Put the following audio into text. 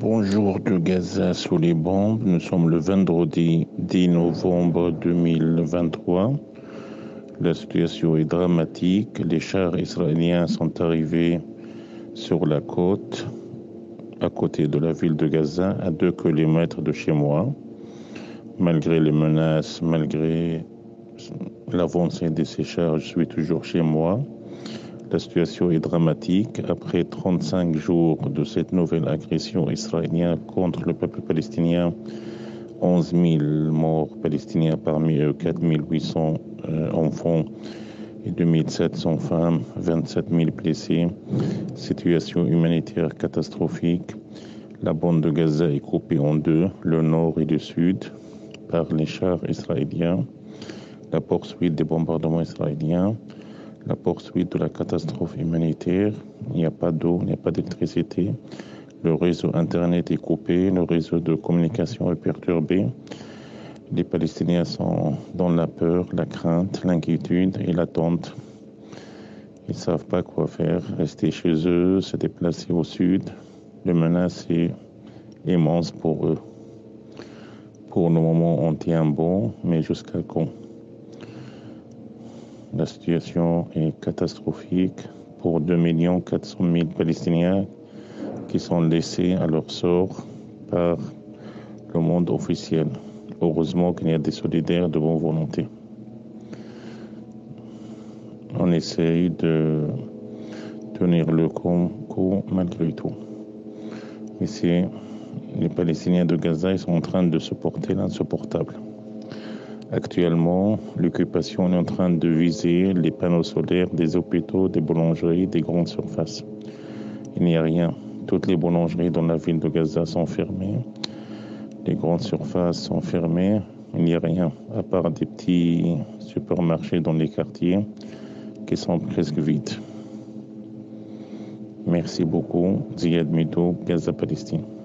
Bonjour de Gaza sous les bombes. Nous sommes le vendredi 10 novembre 2023. La situation est dramatique. Les chars israéliens sont arrivés sur la côte, à côté de la ville de Gaza, à 2 km de chez moi. Malgré les menaces, malgré l'avancée de ces chars, je suis toujours chez moi. La situation est dramatique. Après 35 jours de cette nouvelle agression israélienne contre le peuple palestinien, 11 000 morts palestiniens, parmi eux 4 800 euh, enfants et 2700 femmes, 27 000 blessés. Situation humanitaire catastrophique. La bande de Gaza est coupée en deux, le nord et le sud, par les chars israéliens. La poursuite des bombardements israéliens la poursuite de la catastrophe humanitaire. Il n'y a pas d'eau, il n'y a pas d'électricité. Le réseau Internet est coupé, le réseau de communication est perturbé. Les Palestiniens sont dans la peur, la crainte, l'inquiétude et l'attente. Ils ne savent pas quoi faire, rester chez eux, se déplacer au sud. Le menace est immense pour eux. Pour le moment, on tient bon, mais jusqu'à quand? La situation est catastrophique pour 2 400 000 Palestiniens qui sont laissés à leur sort par le monde officiel. Heureusement qu'il y a des solidaires de bonne volonté. On essaye de tenir le coup malgré tout. Ici, les Palestiniens de Gaza sont en train de supporter l'insupportable. Actuellement, l'occupation est en train de viser les panneaux solaires des hôpitaux, des boulangeries, des grandes surfaces. Il n'y a rien. Toutes les boulangeries dans la ville de Gaza sont fermées. Les grandes surfaces sont fermées. Il n'y a rien, à part des petits supermarchés dans les quartiers qui sont presque vides. Merci beaucoup. Ziad Mito, Gaza Palestine.